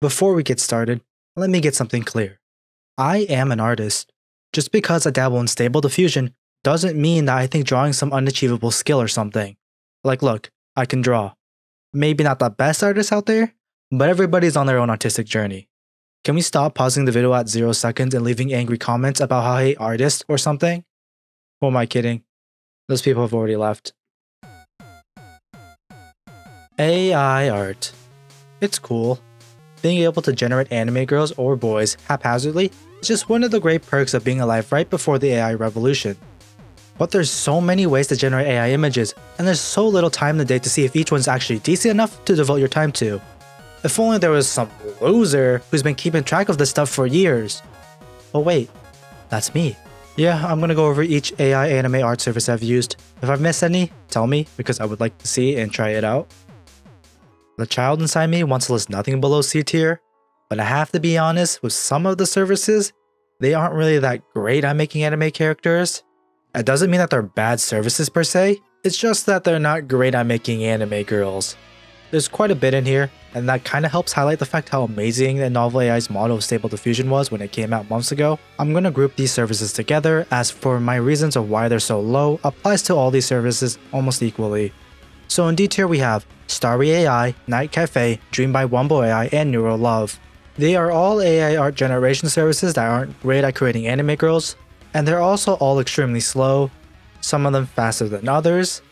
Before we get started, let me get something clear. I am an artist. Just because I dabble in stable diffusion doesn't mean that I think drawing some unachievable skill or something. Like, look, I can draw. Maybe not the best artist out there, but everybody's on their own artistic journey. Can we stop pausing the video at 0 seconds and leaving angry comments about how I hate artists or something? Who am I kidding? Those people have already left. AI art. It's cool. Being able to generate anime girls or boys haphazardly is just one of the great perks of being alive right before the AI revolution. But there's so many ways to generate AI images, and there's so little time in the day to see if each one's actually decent enough to devote your time to. If only there was some loser who's been keeping track of this stuff for years. Oh wait, that's me. Yeah, I'm gonna go over each AI anime art service I've used. If I've missed any, tell me, because I would like to see and try it out. The child inside me wants to list nothing below C tier, but I have to be honest, with some of the services, they aren't really that great at making anime characters. It doesn't mean that they're bad services per se, it's just that they're not great at making anime girls. There's quite a bit in here, and that kinda helps highlight the fact how amazing the Novel AI's model of Stable Diffusion was when it came out months ago. I'm gonna group these services together as for my reasons of why they're so low applies to all these services almost equally. So in D tier we have Starry AI, Night Cafe, Dream by Wombo AI, and Neural Love. They are all AI art generation services that aren't great at creating anime girls, and they're also all extremely slow, some of them faster than others.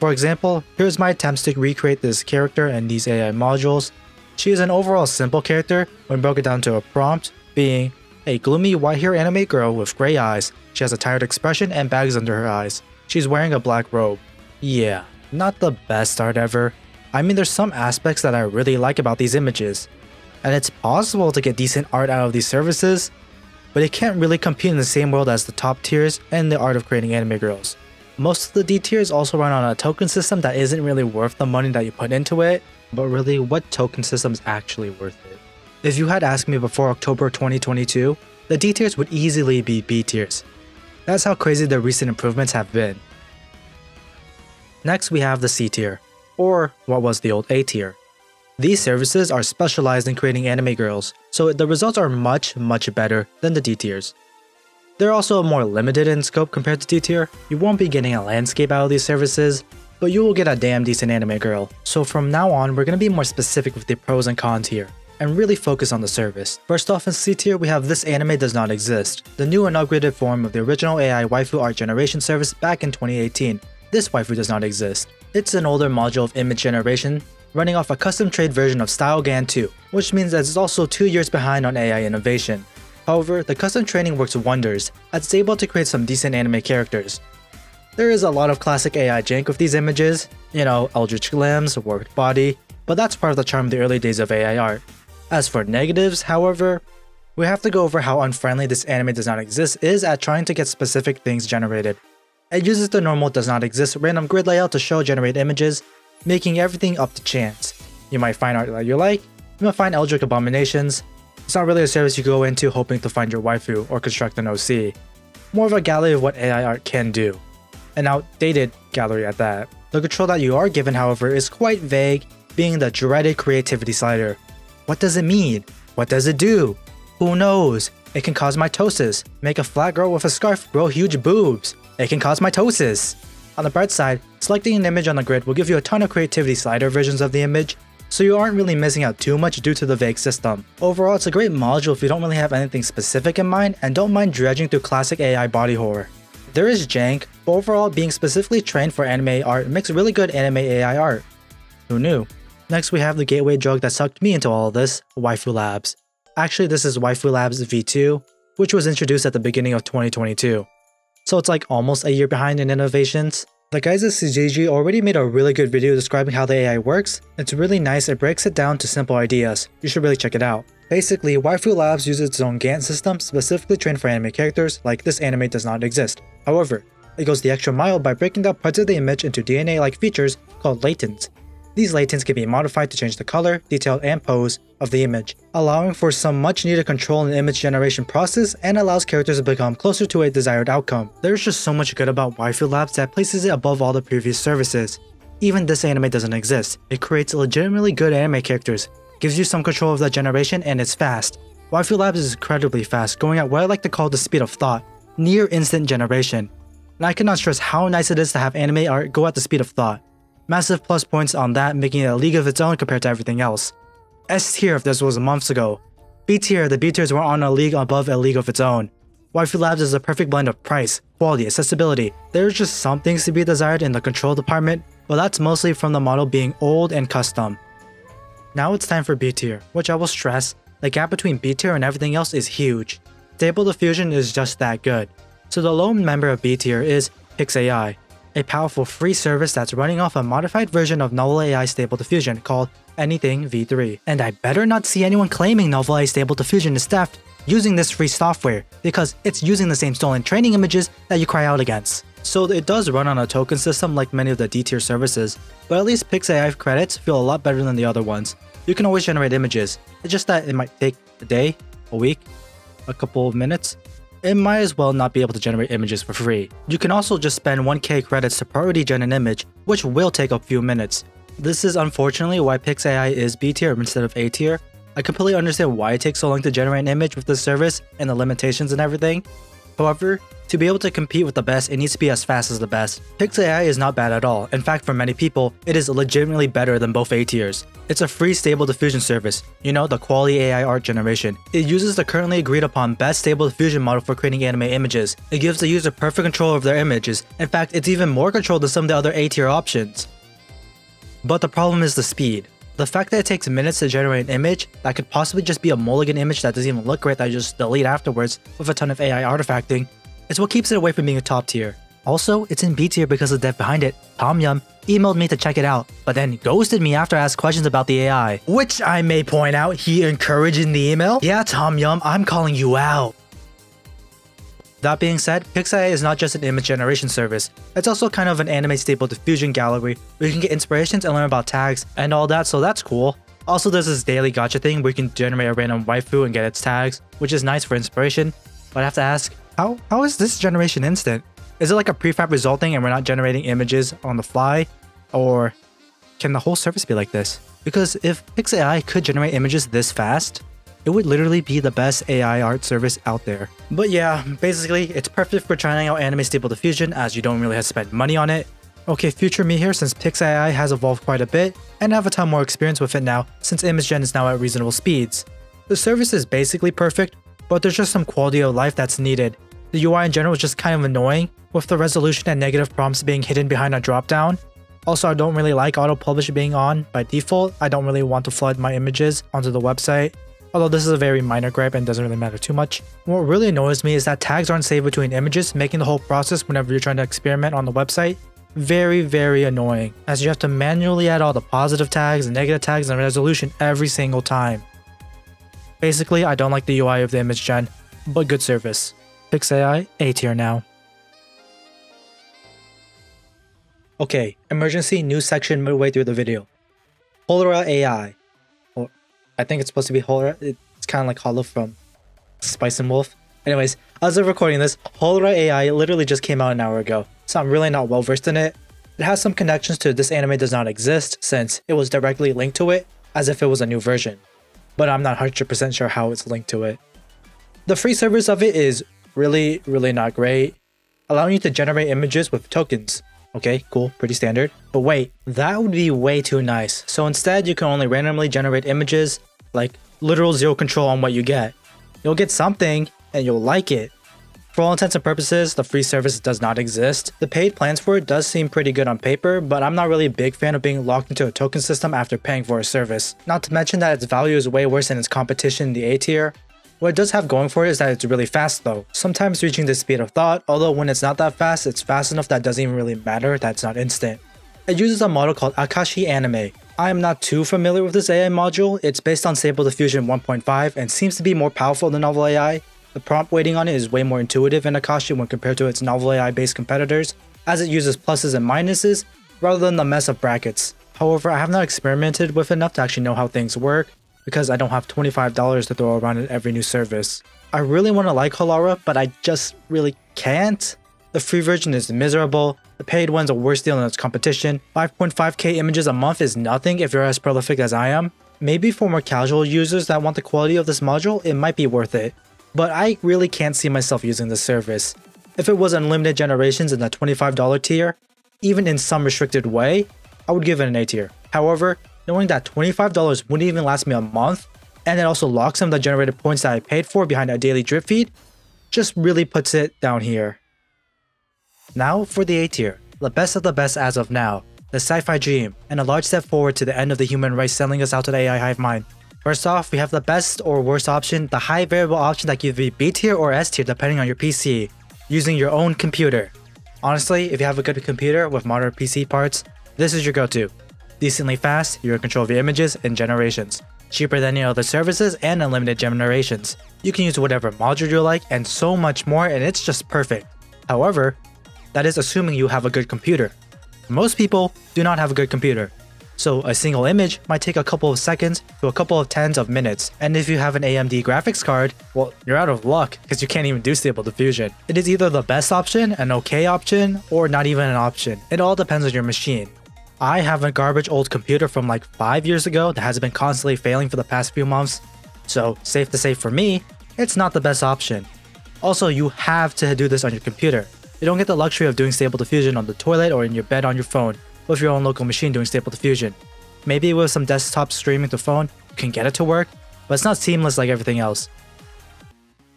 For example, here's my attempts to recreate this character and these AI modules. She is an overall simple character when broken down to a prompt, being a gloomy white haired anime girl with grey eyes. She has a tired expression and bags under her eyes. She's wearing a black robe. Yeah, not the best art ever. I mean there's some aspects that I really like about these images. And it's possible to get decent art out of these services, but it can't really compete in the same world as the top tiers and the art of creating anime girls. Most of the D tiers also run on a token system that isn't really worth the money that you put into it, but really what token system is actually worth it. If you had asked me before October 2022, the D tiers would easily be B tiers. That's how crazy the recent improvements have been. Next we have the C tier, or what was the old A tier. These services are specialized in creating anime girls, so the results are much, much better than the D tiers. They're also more limited in scope compared to D tier. You won't be getting a landscape out of these services, but you will get a damn decent anime girl. So from now on, we're gonna be more specific with the pros and cons here, and really focus on the service. First off in C tier, we have This Anime Does Not Exist, the new and upgraded form of the original AI waifu art generation service back in 2018. This waifu does not exist. It's an older module of image generation running off a custom trade version of StyleGAN 2, which means that it's also 2 years behind on AI innovation. However, the custom training works wonders, as it's able to create some decent anime characters. There is a lot of classic AI jank with these images, you know, eldritch limbs, warped body, but that's part of the charm of the early days of AI art. As for negatives, however, we have to go over how unfriendly this anime does not exist is at trying to get specific things generated. It uses the normal does not exist random grid layout to show generate images, making everything up to chance. You might find art that you like, you might find Eldritch Abominations. It's not really a service you go into hoping to find your waifu or construct an OC. More of a gallery of what AI art can do. An outdated gallery at that. The control that you are given, however, is quite vague, being the dreaded creativity slider. What does it mean? What does it do? Who knows? It can cause mitosis, make a flat girl with a scarf grow huge boobs. It can cause mitosis. On the bright side, selecting an image on the grid will give you a ton of creativity slider versions of the image, so you aren't really missing out too much due to the vague system. Overall, it's a great module if you don't really have anything specific in mind and don't mind dredging through classic AI body horror. There is jank, but overall being specifically trained for anime art makes really good anime AI art. Who knew? Next we have the gateway drug that sucked me into all this, Waifu Labs. Actually this is Waifu Labs V2, which was introduced at the beginning of 2022 so it's like almost a year behind in innovations. The guys at Sizigi already made a really good video describing how the AI works. It's really nice, it breaks it down to simple ideas. You should really check it out. Basically, Waifu Labs uses its own GAN system specifically trained for anime characters, like this anime does not exist. However, it goes the extra mile by breaking down parts of the image into DNA-like features called latents. These latents can be modified to change the color, detail, and pose of the image, allowing for some much needed control in the image generation process and allows characters to become closer to a desired outcome. There's just so much good about Waifu Labs that places it above all the previous services. Even this anime doesn't exist, it creates legitimately good anime characters, gives you some control of that generation, and it's fast. Waifu Labs is incredibly fast, going at what I like to call the speed of thought, near instant generation. And I cannot stress how nice it is to have anime art go at the speed of thought. Massive plus points on that, making it a league of its own compared to everything else. S tier if this was months ago. B tier, the B tiers were on a league above a league of its own. Waifu Labs is a perfect blend of price, quality, accessibility. There's just some things to be desired in the control department, but that's mostly from the model being old and custom. Now it's time for B tier, which I will stress, the gap between B tier and everything else is huge. Stable Diffusion is just that good. So the lone member of B tier is PixAI, a powerful free service that's running off a modified version of Novel AI Stable Diffusion called Anything v3. And I better not see anyone claiming Novel AI Stable Diffusion is theft using this free software, because it's using the same stolen training images that you cry out against. So it does run on a token system like many of the D-tier services, but at least PixAI credits feel a lot better than the other ones. You can always generate images, it's just that it might take a day, a week, a couple of minutes. It might as well not be able to generate images for free. You can also just spend 1k credits to priority gen an image, which will take a few minutes. This is unfortunately why PixAI is B tier instead of A tier, I completely understand why it takes so long to generate an image with this service and the limitations and everything. However, to be able to compete with the best, it needs to be as fast as the best. PixAI is not bad at all. In fact, for many people, it is legitimately better than both A tiers. It's a free stable diffusion service, you know, the quality AI art generation. It uses the currently agreed upon best stable diffusion model for creating anime images. It gives the user perfect control of their images. In fact, it's even more control than some of the other A tier options. But the problem is the speed. The fact that it takes minutes to generate an image that could possibly just be a mulligan image that doesn't even look great that I just delete afterwards with a ton of AI artifacting is what keeps it away from being a top tier. Also, it's in B tier because of the dev behind it. Tom Yum emailed me to check it out, but then ghosted me after I asked questions about the AI. Which I may point out, he encouraged in the email. Yeah, Tom Yum, I'm calling you out. That being said, PixAI is not just an image generation service, it's also kind of an anime stable diffusion gallery where you can get inspirations and learn about tags and all that, so that's cool. Also, there's this daily gacha thing where you can generate a random waifu and get its tags, which is nice for inspiration. But I have to ask, how how is this generation instant? Is it like a prefab resulting and we're not generating images on the fly? Or can the whole service be like this? Because if PixAI could generate images this fast, it would literally be the best AI art service out there. But yeah, basically, it's perfect for trying out Anime Stable Diffusion as you don't really have to spend money on it. Okay, future me here since PixAI has evolved quite a bit, and I have a ton more experience with it now since ImageGen is now at reasonable speeds. The service is basically perfect, but there's just some quality of life that's needed. The UI in general is just kind of annoying, with the resolution and negative prompts being hidden behind a dropdown. Also, I don't really like auto-publish being on by default. I don't really want to flood my images onto the website although this is a very minor gripe and doesn't really matter too much. What really annoys me is that tags aren't saved between images, making the whole process whenever you're trying to experiment on the website very, very annoying, as you have to manually add all the positive tags and negative tags and resolution every single time. Basically, I don't like the UI of the image gen, but good service. PixAI, A tier now. Okay, emergency news section midway through the video. Holara AI, I think it's supposed to be Holara. It's kind of like Holo from Spice and Wolf. Anyways, as of recording this, Holara AI literally just came out an hour ago, so I'm really not well versed in it. It has some connections to this anime does not exist since it was directly linked to it as if it was a new version, but I'm not 100% sure how it's linked to it. The free service of it is really, really not great, allowing you to generate images with tokens. Okay, cool, pretty standard. But wait, that would be way too nice. So instead, you can only randomly generate images, like literal zero control on what you get. You'll get something, and you'll like it. For all intents and purposes, the free service does not exist. The paid plans for it does seem pretty good on paper, but I'm not really a big fan of being locked into a token system after paying for a service. Not to mention that its value is way worse than its competition in the A tier, what it does have going for it is that it's really fast though, sometimes reaching the speed of thought, although when it's not that fast, it's fast enough that doesn't even really matter that it's not instant. It uses a model called Akashi Anime. I am not too familiar with this AI module, it's based on Stable Diffusion 1.5 and seems to be more powerful than Novel AI. The prompt weighting on it is way more intuitive in Akashi when compared to its Novel AI based competitors, as it uses pluses and minuses rather than the mess of brackets. However, I have not experimented with enough to actually know how things work, because I don't have $25 to throw around at every new service. I really want to like Holara, but I just really can't. The free version is miserable, the paid one's a worse deal than its competition, 5.5k images a month is nothing if you're as prolific as I am. Maybe for more casual users that want the quality of this module, it might be worth it, but I really can't see myself using this service. If it was unlimited generations in the $25 tier, even in some restricted way, I would give it an A tier. However, knowing that $25 wouldn't even last me a month, and it also locks some of the generated points that I paid for behind a daily drip feed, just really puts it down here. Now for the A tier, the best of the best as of now, the sci-fi dream, and a large step forward to the end of the human race selling us out to the AI hive mind. First off, we have the best or worst option, the high variable option that gives you B tier or S tier depending on your PC, using your own computer. Honestly, if you have a good computer with modern PC parts, this is your go-to. Decently fast, you're in control of your images and generations. Cheaper than any other services and unlimited generations. You can use whatever module you like and so much more and it's just perfect. However, that is assuming you have a good computer. Most people do not have a good computer. So a single image might take a couple of seconds to a couple of tens of minutes. And if you have an AMD graphics card, well, you're out of luck because you can't even do Stable Diffusion. It is either the best option, an okay option, or not even an option. It all depends on your machine. I have a garbage old computer from like 5 years ago that has been constantly failing for the past few months. So safe to say for me, it's not the best option. Also, you have to do this on your computer. You don't get the luxury of doing Stable Diffusion on the toilet or in your bed on your phone with your own local machine doing Stable Diffusion. Maybe with some desktop streaming to phone, you can get it to work, but it's not seamless like everything else.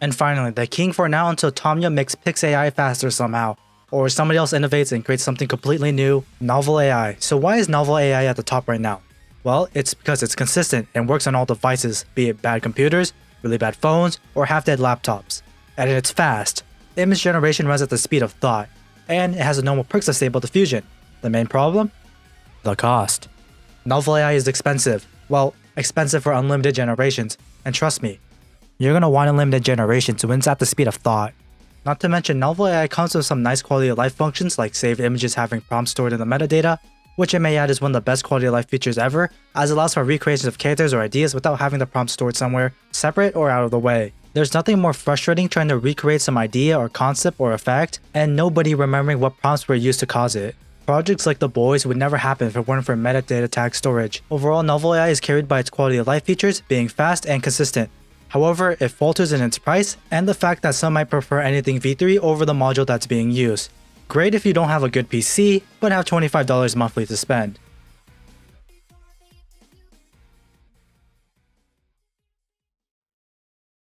And finally, the king for now until Tomya makes PixAI faster somehow, or somebody else innovates and creates something completely new, Novel AI. So why is Novel AI at the top right now? Well, it's because it's consistent and works on all devices, be it bad computers, really bad phones, or half-dead laptops. And it's fast. Image generation runs at the speed of thought, and it has the normal of Stable Diffusion, the main problem? The cost. Novel AI is expensive. Well, expensive for unlimited generations, and trust me, you're gonna want unlimited generations when it's at the speed of thought. Not to mention, Novel AI comes with some nice quality of life functions like saved images having prompts stored in the metadata, which I may add is one of the best quality of life features ever, as it allows for recreations of characters or ideas without having the prompt stored somewhere, separate or out of the way. There's nothing more frustrating trying to recreate some idea or concept or effect, and nobody remembering what prompts were used to cause it. Projects like The Boys would never happen if it weren't for metadata tag storage. Overall, Novel AI is carried by its quality of life features being fast and consistent. However, it falters in its price and the fact that some might prefer anything v3 over the module that's being used. Great if you don't have a good PC, but have $25 monthly to spend.